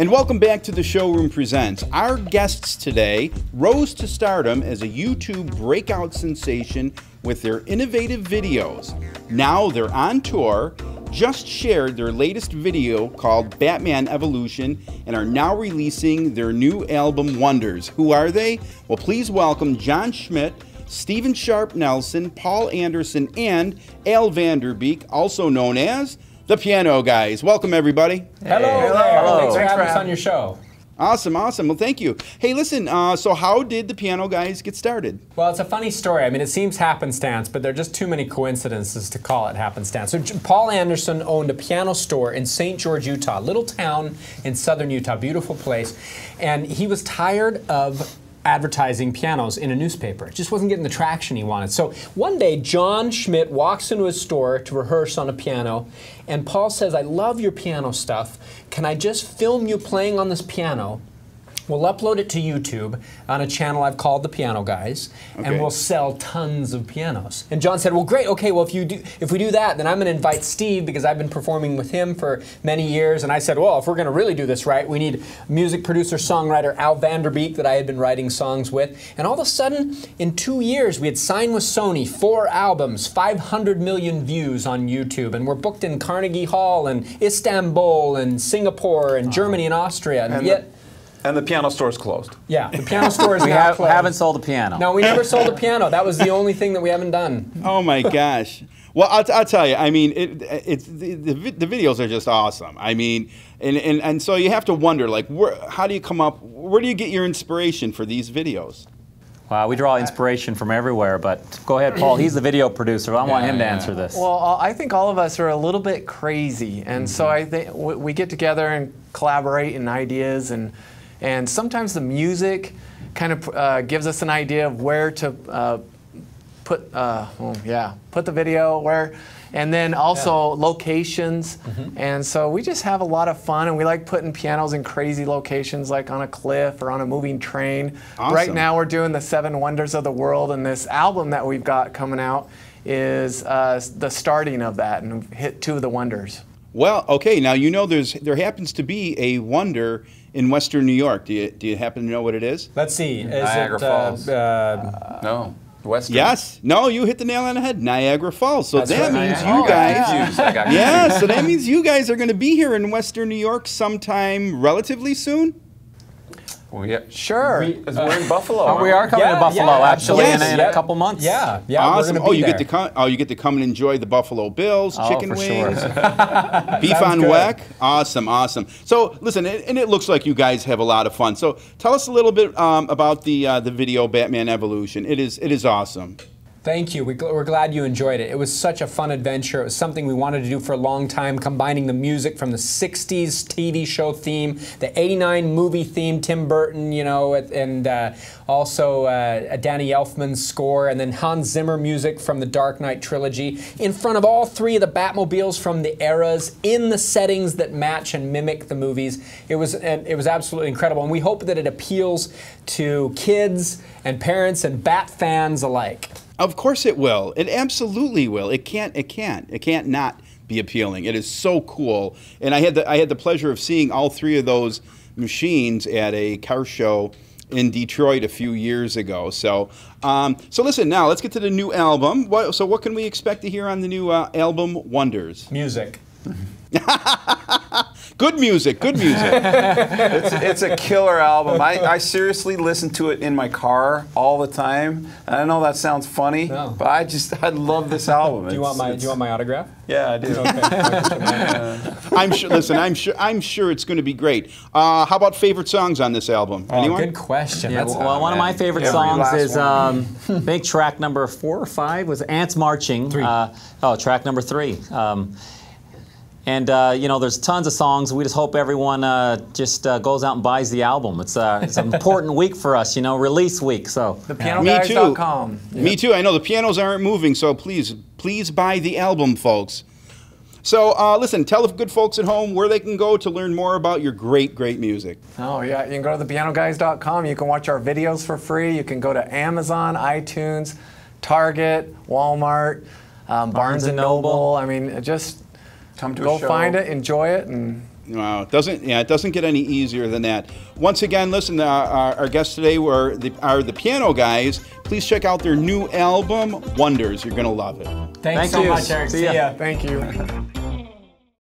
And welcome back to the Showroom Presents. Our guests today rose to stardom as a YouTube breakout sensation with their innovative videos. Now they're on tour, just shared their latest video called Batman Evolution, and are now releasing their new album Wonders. Who are they? Well, please welcome John Schmidt. Steven Sharp Nelson, Paul Anderson, and Al Vanderbeek, also known as the Piano Guys. Welcome, everybody. Hello, there. Hello. Thanks for Thanks having for us on your show. Awesome, awesome. Well, thank you. Hey, listen, uh, so how did the Piano Guys get started? Well, it's a funny story. I mean, it seems happenstance, but there are just too many coincidences to call it happenstance. So, J- Paul Anderson owned a piano store in St. George, Utah, a little town in southern Utah, beautiful place. And he was tired of advertising pianos in a newspaper. It just wasn't getting the traction he wanted. So one day, John Schmidt walks into his store to rehearse on a piano, and Paul says, I love your piano stuff. Can I just film you playing on this piano? We'll upload it to YouTube on a channel I've called the Piano Guys, Okay. and we'll sell tons of pianos. And John said, "Well, great. Okay, well if you do, if we do that, then I'm going to invite Steve because I've been performing with him for many years." And I said, "Well, if we're going to really do this right, we need music producer songwriter Al Vanderbeek that I had been writing songs with." And all of a sudden, in two years, we had signed with Sony, four albums, 500 million views on YouTube, and we're booked in Carnegie Hall and Istanbul and Singapore and Germany and Austria, and, And yet. The, and the piano store is closed. Yeah, the piano store is We now have, closed. haven't sold a piano. No, we never sold a piano. That was the only thing that we haven't done. Oh my gosh. Well, I'll, I'll tell you. I mean, it, it's the, the, the videos are just awesome. I mean, and, and, and so you have to wonder, like, where, how do you come up? Where do you get your inspiration for these videos? Wow, we draw inspiration from everywhere, but go ahead, Paul. He's the video producer. I want him to answer this. Well, uh, I think all of us are a little bit crazy, and so I think we get together and collaborate in ideas, and and sometimes the music kind of uh, gives us an idea of where to uh, put, uh, oh, yeah, put the video where, and then also locations, and so we just have a lot of fun, and we like putting pianos in crazy locations, like on a cliff or on a moving train. Right now, we're doing the Seven Wonders of the World, and this album that we've got coming out is uh, the starting of that, and hit two of the wonders. Well, okay. Now you know there's there happens to be a wonder in Western New York. Do you do you happen to know what it is? Let's see. Is Niagara it, uh, Falls. Uh, No, Western. Yes. No, you hit the nail on the head. Niagara Falls. So That's that right. means Oh, you guys. Confused. I got Yeah, so that means you guys are going to be here in Western New York sometime relatively soon. Well, yeah. Sure. we- Because we're in Buffalo. Oh, we are coming Yeah, to Buffalo yeah, actually Yes. in, in Yeah. a couple months. yeah, yeah. awesome. We're gonna oh, you there. get to come. Oh, you get to come and enjoy the Buffalo Bills, Oh, chicken for sure. wings, beef Sounds on good. weck. Awesome, awesome. So listen, it, and it looks like you guys have a lot of fun. So tell us a little bit um, about the uh, the video Batman Evolution. It is it is awesome. Thank you. We, we're glad you enjoyed it. It was such a fun adventure. It was something we wanted to do for a long time, combining the music from the 60s TV show theme, the 89 movie theme, Tim Burton, you know, and- uh, also uh, Danny Elfman score, and then Hans Zimmer music from the Dark Knight trilogy, in front of all three of the Batmobiles from the eras, in the settings that match and mimic the movies. It was, it was absolutely incredible, and we hope that it appeals to kids and parents and Bat fans alike. Of course it will. It absolutely will. It can't. It can't. It can't not be appealing. It is so cool. And I had the I had the pleasure of seeing all three of those machines at a car show in Detroit a few years ago. So, um, so listen. Now let's get to the new album. What, so, what can we expect to hear on the new uh, album, Wonders? Music. Good music. Good music. it's, it's a killer album. I, I seriously listen to it in my car all the time. And I know that sounds funny, No. but I just I love this album. Do you want my Do you want my autograph? Yeah, I do. I'm sure. Listen, I'm sure. I'm sure it's going to be great. Uh, how about favorite songs on this album? Anyone? Oh, good question. Yeah, That's, well, one of my favorite Every songs is one. um, I think track number four or five was Ants Marching. Three. Uh, oh, track number three. Um, and uh, you know, there's tons of songs. We just hope everyone uh, just uh, goes out and buys the album. It's, uh, it's an important week for us, you know, release week. So Me too. ThePianoGuys.com. Me too. I know the pianos aren't moving, so please, please buy the album, folks. So, uh, listen, tell the good folks at home where they can go to learn more about your great, great music. Oh yeah, you can go to thepianoguys.com. You can watch our videos for free. You can go to Amazon, iTunes, Target, Walmart, um, Barnes and and Noble. Noble. I mean, just Come to a go show. find it, enjoy it, and Wow, it doesn't yeah, it doesn't get any easier than that. Once again, listen, uh, our, our guests today were the, are the Piano Guys. Please check out their new album, Wonders. You're gonna love it. Thanks Thank so you. much, Eric. See See ya. ya. Thank you.